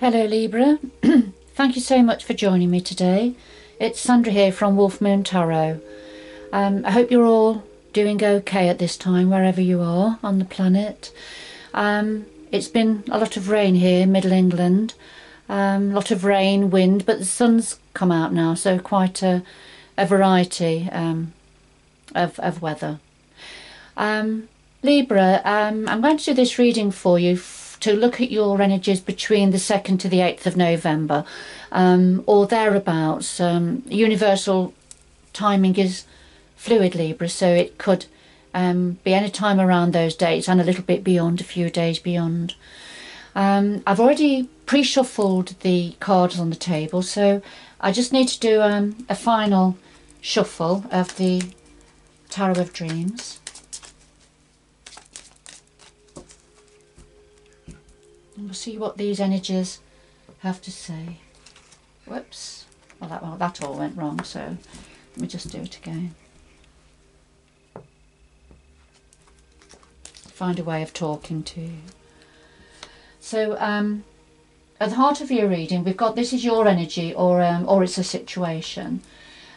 Hello Libra, thank you so much for joining me today. It's Sandra here from Wolf Moon Tarot. Um, I hope you're all doing okay at this time wherever you are on the planet. Um, it's been a lot of rain here, in Middle England. A um, lot of rain, wind, but the sun's come out now, so quite a, a variety um, of, of weather. Um, Libra, um, I'm going to do this reading for you to look at your energies between the 2nd to the 8th of November um, or thereabouts. Um, universal timing is fluid Libra, so it could um, be any time around those dates and a little bit beyond, a few days beyond. Um, I've already pre-shuffled the cards on the table, so I just need to do um, a final shuffle of the Tarot of Dreams. And we'll see what these energies have to say. Whoops. Well, that, well, that all went wrong, so let me just do it again. Find a way of talking to you. So, um, at the heart of your reading, we've got this is your energy, or um, or it's a situation,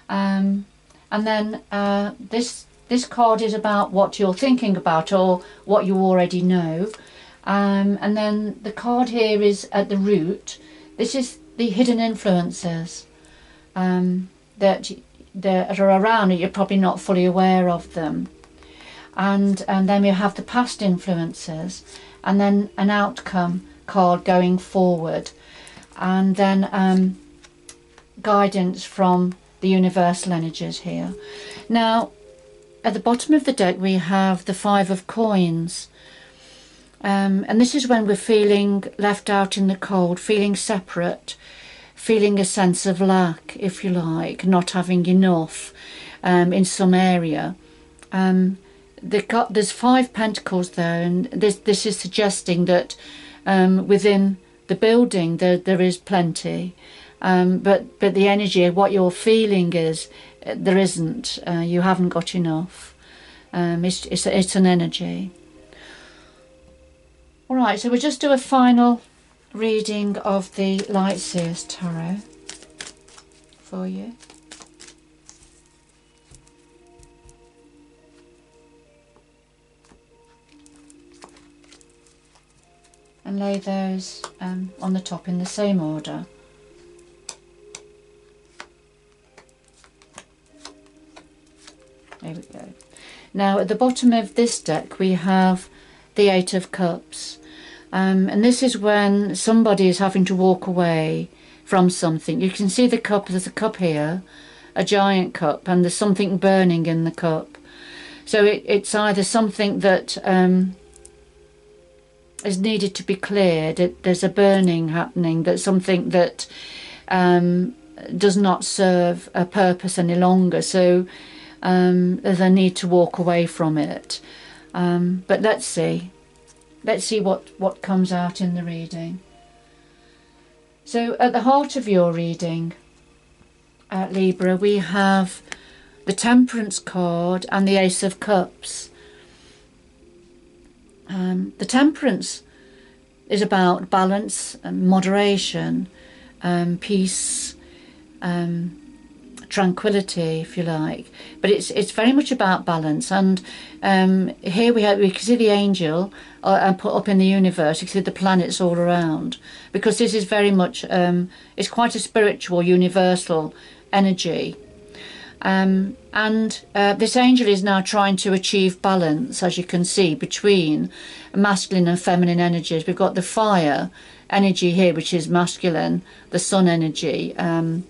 um, and then uh, this this card is about what you're thinking about or what you already know. Um, and then the card here is at the root. This is the hidden influences um, that, that are around and you're probably not fully aware of them. And, and then you have the past influences and then an outcome card going forward. And then um, guidance from the universal energies here. Now, at the bottom of the deck we have the Five of Coins um, and this is when we're feeling left out in the cold, feeling separate, feeling a sense of lack, if you like, not having enough um, in some area. Um, got, there's five pentacles there, and this, this is suggesting that um, within the building there, there is plenty. Um, but, but the energy, of what you're feeling is uh, there isn't, uh, you haven't got enough. Um, it's, it's, it's an energy. Alright, so we'll just do a final reading of the Light Seers Tarot for you. And lay those um, on the top in the same order. There we go. Now at the bottom of this deck we have the Eight of Cups. Um, and this is when somebody is having to walk away from something. You can see the cup, there's a cup here, a giant cup, and there's something burning in the cup. So it, it's either something that um, is needed to be cleared, it, there's a burning happening, that's something that um, does not serve a purpose any longer. So um, there's a need to walk away from it. Um, but let's see. Let's see what, what comes out in the reading. So at the heart of your reading, at Libra, we have the Temperance card and the Ace of Cups. Um, the Temperance is about balance and moderation, um, peace, um, tranquility, if you like. But it's it's very much about balance. And um, here we have we can see the angel uh, and put up in the universe. You can see the planets all around because this is very much um, it's quite a spiritual, universal energy. Um, and uh, this angel is now trying to achieve balance, as you can see, between masculine and feminine energies. We've got the fire energy here, which is masculine, the sun energy. Um,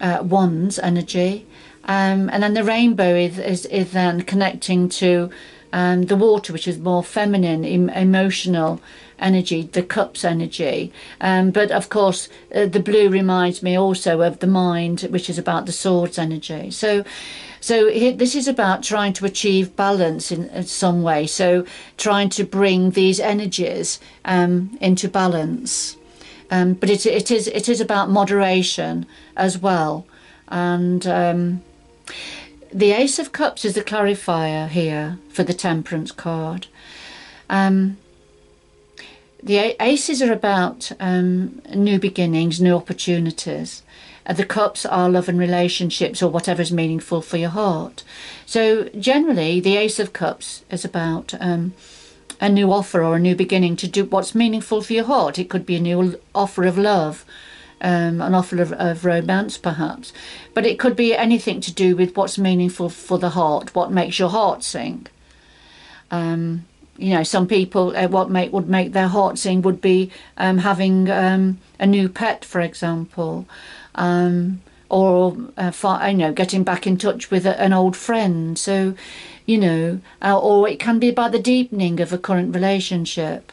uh, wands energy. Um, and then the rainbow is, is, is then connecting to um, the water, which is more feminine, em emotional energy, the cups energy. Um, but of course, uh, the blue reminds me also of the mind, which is about the swords energy. So, so this is about trying to achieve balance in, in some way. So, trying to bring these energies um, into balance. Um, but it, it is it is about moderation as well, and um, the Ace of Cups is the clarifier here for the Temperance card. Um, the aces are about um, new beginnings, new opportunities. Uh, the cups are love and relationships or whatever is meaningful for your heart. So generally, the ace of cups is about um, a new offer or a new beginning to do what's meaningful for your heart. It could be a new offer of love, um, an offer of, of, romance, perhaps, but it could be anything to do with what's meaningful for the heart, what makes your heart sing. Um, you know, some people uh, what make would make their heart sing would be um, having um, a new pet, for example, um, or uh, far, you know, getting back in touch with a, an old friend. So, you know, uh, or it can be about the deepening of a current relationship.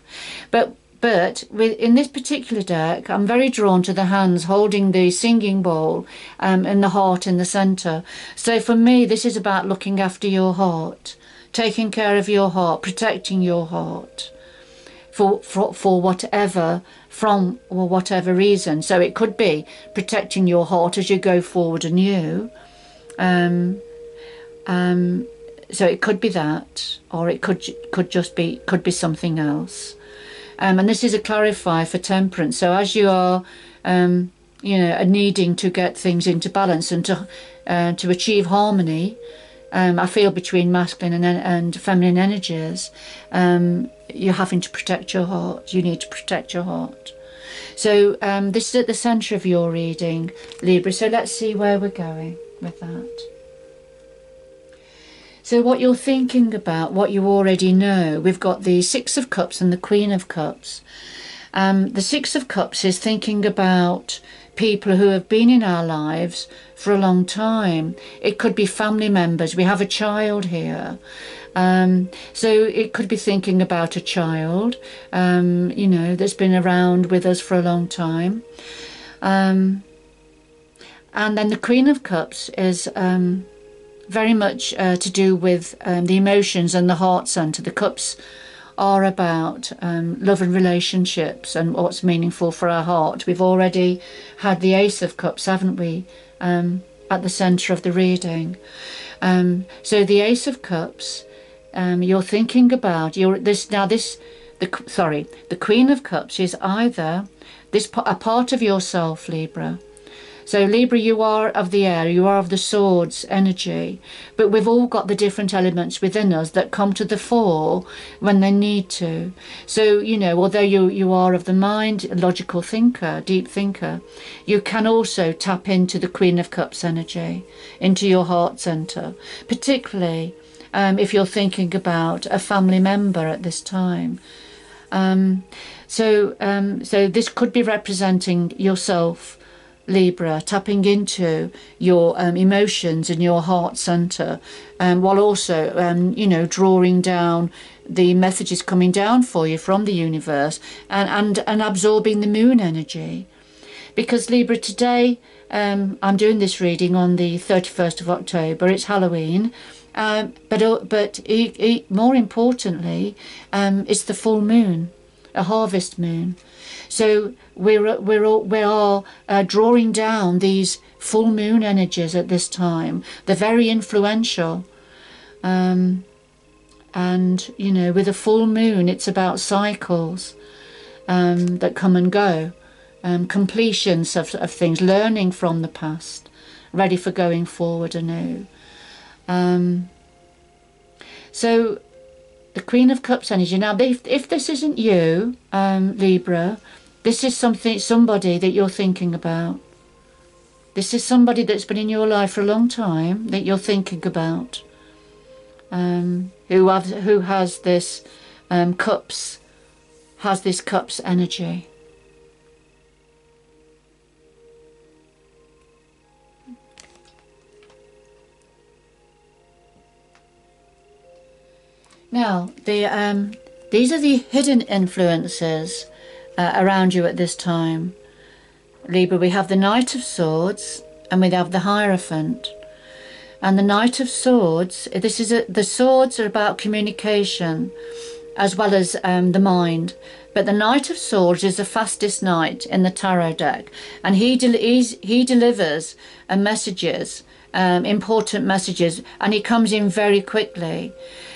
But but with, in this particular deck, I'm very drawn to the hands holding the singing bowl um, and the heart in the centre. So for me, this is about looking after your heart taking care of your heart, protecting your heart for, for, for whatever, from or whatever reason. So it could be protecting your heart as you go forward anew. Um, um, so it could be that, or it could could just be could be something else. Um, and this is a clarifier for temperance. So as you are, um, you know, needing to get things into balance and to uh, to achieve harmony, um, I feel between masculine and, and feminine energies, um, you're having to protect your heart. You need to protect your heart. So um, this is at the centre of your reading, Libra. So let's see where we're going with that. So what you're thinking about, what you already know, we've got the Six of Cups and the Queen of Cups. Um, the Six of Cups is thinking about people who have been in our lives for a long time. It could be family members. We have a child here. Um, so it could be thinking about a child, um, you know, that's been around with us for a long time. Um, and then the Queen of Cups is um, very much uh, to do with um, the emotions and the heart center. The cups are about um, love and relationships and what's meaningful for our heart. We've already had the Ace of Cups, haven't we, um, at the centre of the reading. Um, so the Ace of Cups, um, you're thinking about you're this now. This the sorry, the Queen of Cups is either this a part of yourself, Libra so Libra, you are of the air, you are of the swords energy, but we've all got the different elements within us that come to the fore when they need to. So, you know, although you, you are of the mind, logical thinker, deep thinker, you can also tap into the Queen of Cups energy, into your heart center, particularly um, if you're thinking about a family member at this time. Um, so, um, so this could be representing yourself Libra, tapping into your um, emotions and your heart center, um, while also, um, you know, drawing down the messages coming down for you from the universe and, and, and absorbing the moon energy. Because Libra, today um, I'm doing this reading on the 31st of October, it's Halloween. Um, but uh, but more importantly, um, it's the full moon, a harvest moon. So we're we're all, we are uh, drawing down these full moon energies at this time. They're very influential. Um, and you know, with a full moon, it's about cycles um, that come and go, um, completions of, of things, learning from the past, ready for going forward anew. Um, so, the Queen of Cups energy. Now, if, if this isn't you, um, Libra, this is something, somebody that you're thinking about. This is somebody that's been in your life for a long time that you're thinking about. Um, who have, who has this um, cups, has this cups energy. Now, the um, these are the hidden influences uh, around you at this time. Libra, we have the Knight of Swords and we have the Hierophant. And the Knight of Swords, this is a, the swords are about communication as well as um, the mind. But the Knight of Swords is the fastest knight in the tarot deck, and he he delivers uh, messages, um, important messages, and he comes in very quickly.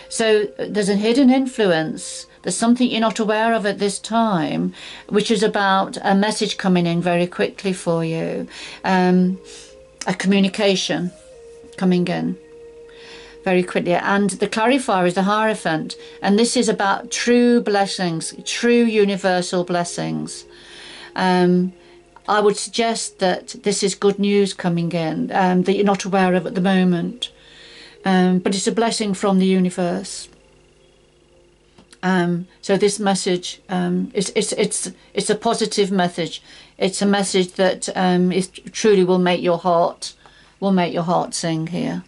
So there's a hidden influence there's something you're not aware of at this time, which is about a message coming in very quickly for you, um, a communication coming in very quickly. And the clarifier is the Hierophant, and this is about true blessings, true universal blessings. Um, I would suggest that this is good news coming in um, that you're not aware of at the moment. Um, but it's a blessing from the universe. Um, so this message um, is it's it's it's a positive message. It's a message that um, is truly will make your heart will make your heart sing here.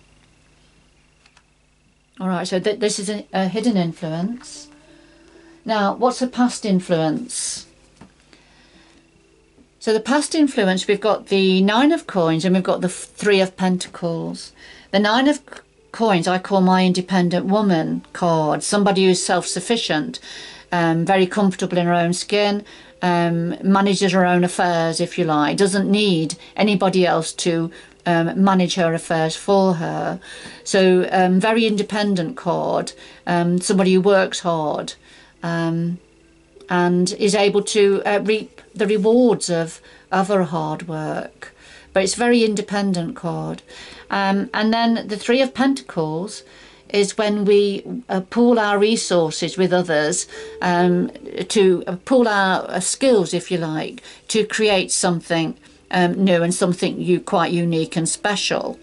All right, so th- this is a, a hidden influence. Now, what's a past influence? So the past influence, we've got the nine of coins and we've got the three of pentacles. The nine of coins I call my independent woman card, somebody who's self-sufficient, um, very comfortable in her own skin, um, manages her own affairs, if you like, doesn't need anybody else to um, manage her affairs for her. So um, very independent card, um, somebody who works hard um, and is able to uh, reap the rewards of, of her hard work. But it's very independent card. Um, and then the Three of Pentacles is when we uh, pool our resources with others um, to uh, pool our uh, skills, if you like, to create something um, new and something you quite unique and special.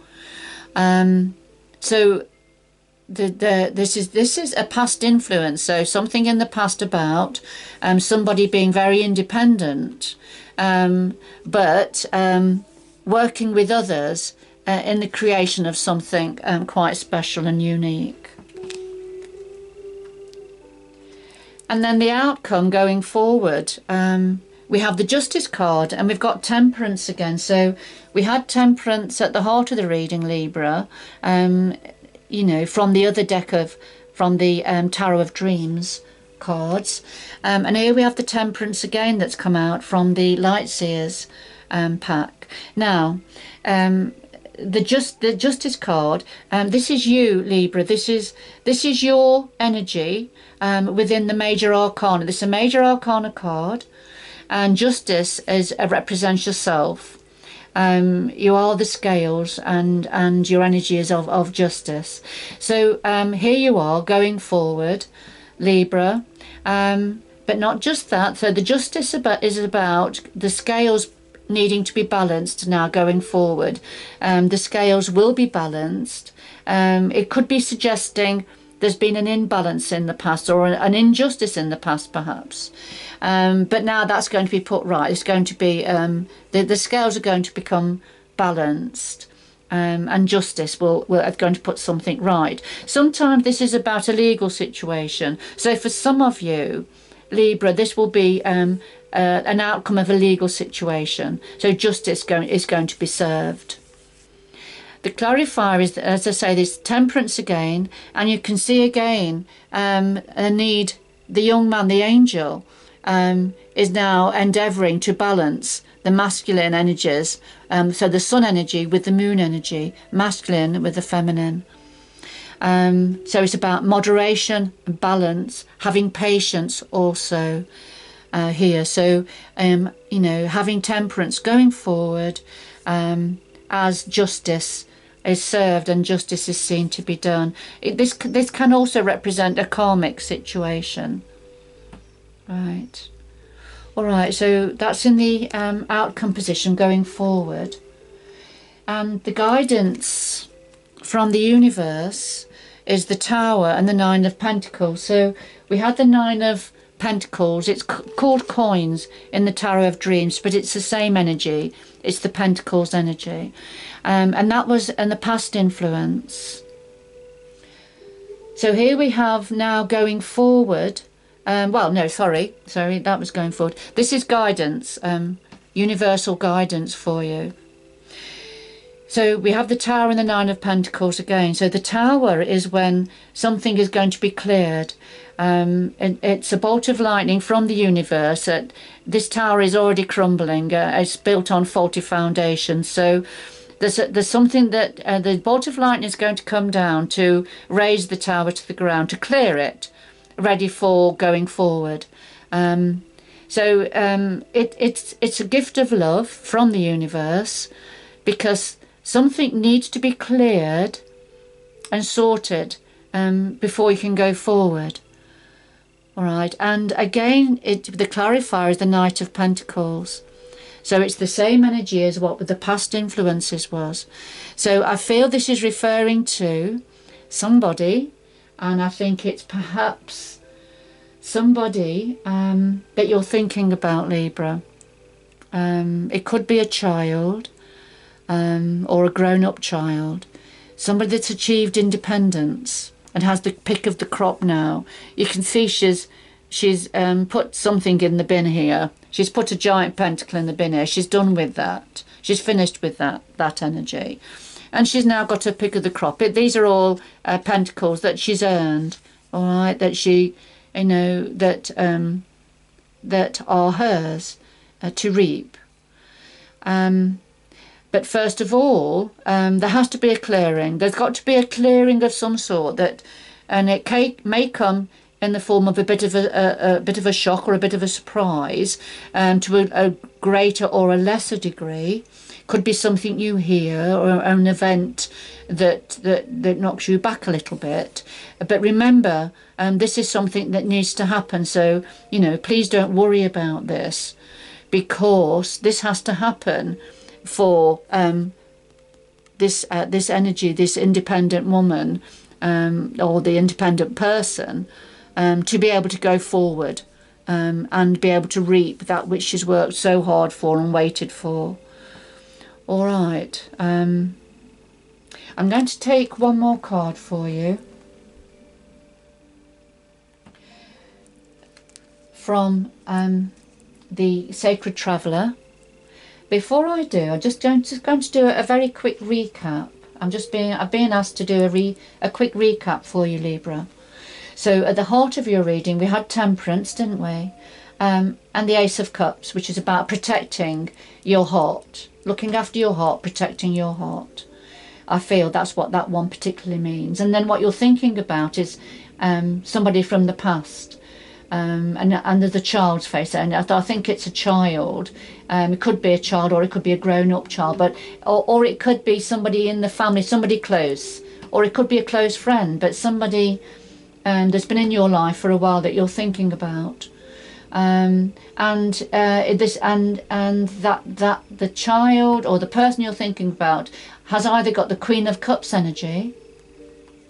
Um, so the, the this is this is a past influence. So something in the past about um, somebody being very independent, um, but um, working with others uh, in the creation of something um, quite special and unique. And then the outcome going forward, um, we have the Justice card and we've got Temperance again. So we had Temperance at the heart of the reading, Libra, um, you know, from the other deck of, from the um, Tarot of Dreams cards. Um, and here we have the Temperance again that's come out from the Lightseers um, pack. Now, um, the just the justice card um, this is you libra. This is this is your energy um, within the major arcana. This is a major arcana card and justice is uh, represents yourself. Um, you are the scales and and your energy is of, of justice. So um, here you are going forward libra. Um, but not just that. So the justice about, is about the scales needing to be balanced now going forward. Um, the scales will be balanced. Um, it could be suggesting there's been an imbalance in the past or an injustice in the past, perhaps. Um, but now that's going to be put right. It's going to be um, the the scales are going to become balanced. Um, and justice will, will going to put something right. Sometimes this is about a legal situation. So for some of you, Libra, this will be um, uh, an outcome of a legal situation. So justice going, is going to be served. The clarifier is, as I say, this temperance again, and you can see again um, a need. The young man, the angel, um, is now endeavouring to balance the masculine energies, um, so the sun energy with the moon energy, masculine with the feminine. Um, so it's about moderation balance, having patience also uh, here. So, um, you know, having temperance going forward um, as justice is served and justice is seen to be done. It, this this can also represent a karmic situation. Right. All right. So that's in the um, outcome position going forward, and the guidance from the universe is the Tower and the Nine of Pentacles. So we had the Nine of pentacles. It's called coins in the Tarot of Dreams, but it's the same energy. It's the pentacles energy. Um, and that was in the past influence. So here we have now going forward. Um, well, no, sorry. Sorry, that was going forward. This is guidance, um, universal guidance for you. So we have the Tower and the Nine of Pentacles again. So the Tower is when something is going to be cleared. Um, it, it's a bolt of lightning from the universe. That this tower is already crumbling. Uh, it's built on faulty foundations. So there's a, there's something that uh, the bolt of lightning is going to come down to raze the tower to the ground to clear it ready for going forward. Um, so um, it, it's it's a gift of love from the universe because something needs to be cleared and sorted um, before you can go forward. All right, and again, it the clarifier is the Knight of Pentacles. So it's the same energy as what the past influences was. So I feel this is referring to somebody, and I think it's perhaps somebody um, that you're thinking about, Libra. Um, it could be a child um, or a grown up child, somebody that's achieved independence and has the pick of the crop now. You can see she's she's um, put something in the bin here. She's put a giant pentacle in the bin here. She's done with that. She's finished with that that energy, and she's now got her pick of the crop. It, these are all uh, pentacles that she's earned. All right, that she you know, that um, that are hers uh, to reap. Um, but first of all, um, there has to be a clearing. There's got to be a clearing of some sort that, and it may come in the form of a bit of a, a, a bit of a shock or a bit of a surprise, um, to a, a greater or a lesser degree. Could be something you hear or an event that that that knocks you back a little bit. But remember um, this is something that needs to happen. So you know please don't worry about this because this has to happen for um, this uh, this energy this independent woman um, or the independent person um, to be able to go forward um, and be able to reap that which she's worked so hard for and waited for all right. Um, I'm going to take one more card for you. From um, the Sacred Traveller. Before I do, I'm just going to, going to do a very quick recap. I'm just being I've been asked to do a re, a quick recap for you, Libra. So at the heart of your reading, we had Temperance, didn't we? Um, and the Ace of Cups, which is about protecting your heart looking after your heart, protecting your heart. I feel that's what that one particularly means. And then what you're thinking about is um, somebody from the past. Um, and under the child's face, and I, I think it's a child. Um, it could be a child, or it could be a grown-up child, but or, or it could be somebody in the family, somebody close, or it could be a close friend, but somebody um, that's been in your life for a while that you're thinking about. Um, and uh, this and and that that the child or the person you're thinking about has either got the Queen of Cups energy,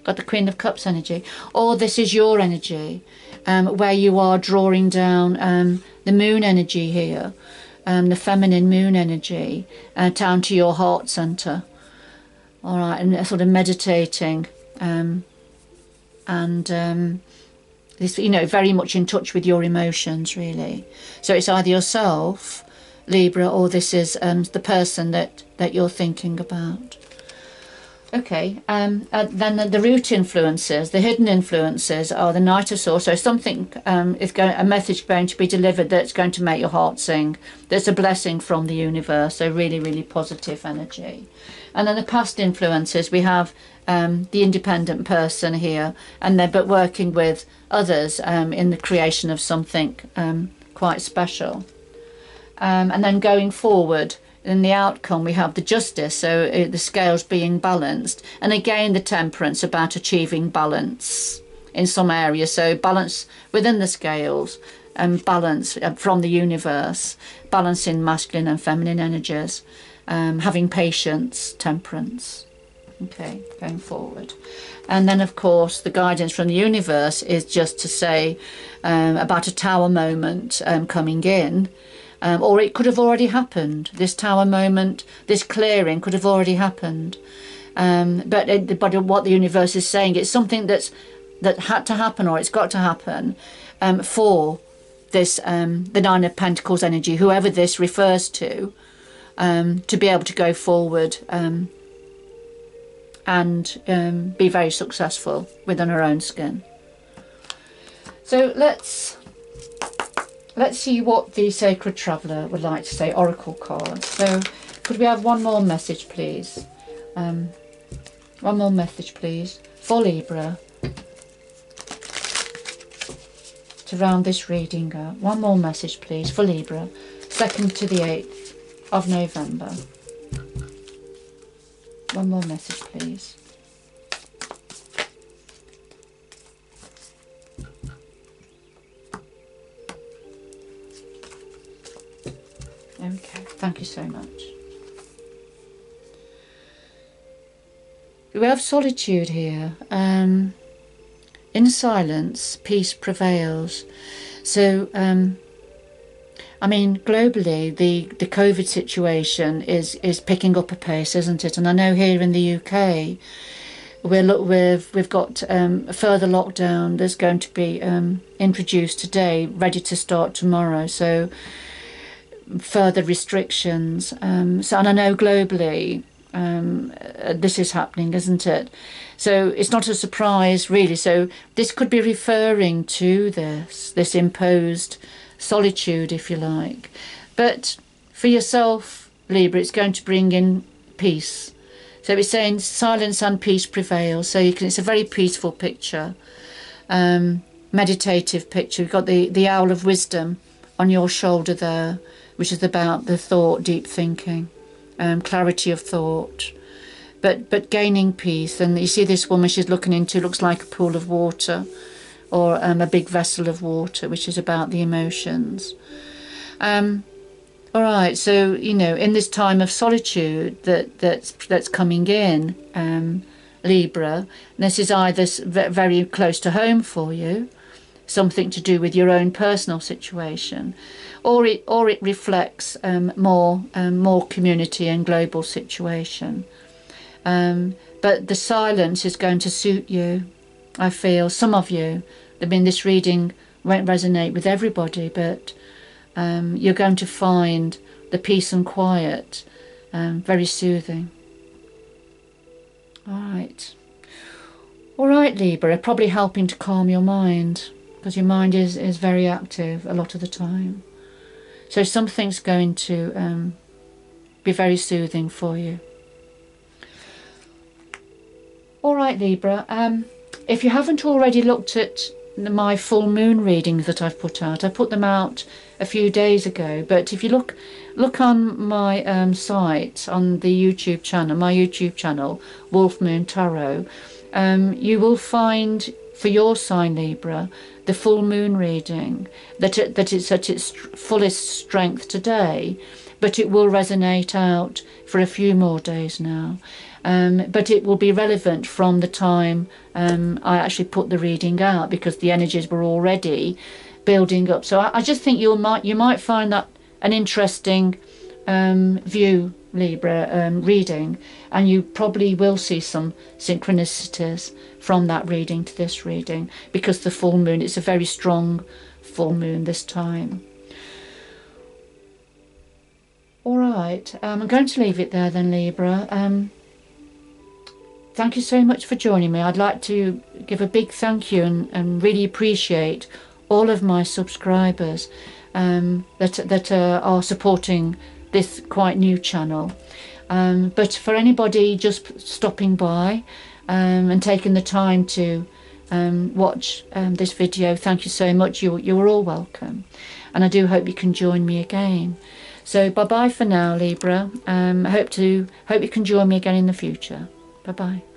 got the Queen of Cups energy, or this is your energy, um, where you are drawing down um, the Moon energy here, um, the feminine Moon energy, uh, down to your heart center. All right, and sort of meditating, um, and um, this you know very much in touch with your emotions really so it's either yourself libra or this is um, the person that that you're thinking about okay um, uh, then the, the, root influences the hidden influences are the of swords so something um, is going a message going to be delivered that's going to make your heart sing that's a blessing from the universe. So really really positive energy. And then the past influences we have um, the independent person here, and then but working with others um, in the creation of something um, quite special. Um, and then going forward, in the outcome, we have the justice, so uh, the scales being balanced, and again the temperance about achieving balance in some areas. So balance within the scales and balance uh, from the universe, balancing masculine and feminine energies, um, having patience, temperance okay, going forward. And then, of course, the guidance from the universe is just to say um, about a tower moment um, coming in, um, or it could have already happened. This tower moment, this clearing could have already happened. Um, but it, but what the universe is saying, it's something that's that had to happen, or it's got to happen um, for this um, the Nine of Pentacles energy, whoever this refers to, to be able to go forward and um, be very successful within our own skin. So let's let's see what the Sacred Traveller would like to say, Oracle card. So could we have one more message please? Um, one more message please for Libra. to round this reading up. One more message, please, for Libra, 2nd to the 8th of November. One more message, please. Okay, thank you so much. We have solitude here. Um, in silence, peace prevails. So, um, I mean, globally, the, the COVID situation is, is picking up a pace, isn't it? And I know here in the UK, we're, we've, we've got um, a further lockdown that's going to be um, introduced today, ready to start tomorrow. So, further restrictions. Um, so, and I know globally um, uh, this is happening, isn't it? So it's not a surprise, really. So this could be referring to this, this imposed solitude, if you like. But for yourself, Libra, it's going to bring in peace. So it's saying silence and peace prevail. So you can. It's a very peaceful picture, um, meditative picture. You've got the the owl of wisdom on your shoulder there, which is about the thought, deep thinking, um, clarity of thought. But but gaining peace. And you see this woman she's looking into looks like a pool of water or um, a big vessel of water, which is about the emotions. Um, all right, so you know, in this time of solitude that that's that's coming in, um, Libra, this is either very close to home for you, something to do with your own personal situation, or it or it reflects um, more um, more community and global situation. Um, but the silence is going to suit you. I feel some of you. I mean, this reading won't resonate with everybody, but um, you're going to find the peace and quiet um, very soothing. All right. All right, Libra, probably helping to calm your mind because your mind is, is very active a lot of the time. So something's going to um, be very soothing for you. All right, Libra. Um, if you haven't already looked at my full moon readings that I've put out, I put them out a few days ago. But if you look look on my um, site on the YouTube channel, my YouTube channel, Wolf Moon Tarot, um, you will find for your sign Libra the full moon reading that it, that it's at its fullest strength today, but it will resonate out for a few more days now um, but it will be relevant from the time um, I actually put the reading out because the energies were already building up. So I, I just think you might you might find that an interesting um, view, Libra um, reading, and you probably will see some synchronicities from that reading to this reading because the full moon it's a very strong full moon this time. All right, um, I'm going to leave it there then, Libra. Um, thank you so much for joining me. I'd like to give a big thank you and, and really appreciate all of my subscribers um, that that uh, are supporting this quite new channel. Um, but for anybody just stopping by um, and taking the time to um, watch um, this video, thank you so much. You you are all welcome, and I do hope you can join me again. So bye bye for now, Libra. Um, I hope to hope you can join me again in the future. Bye bye.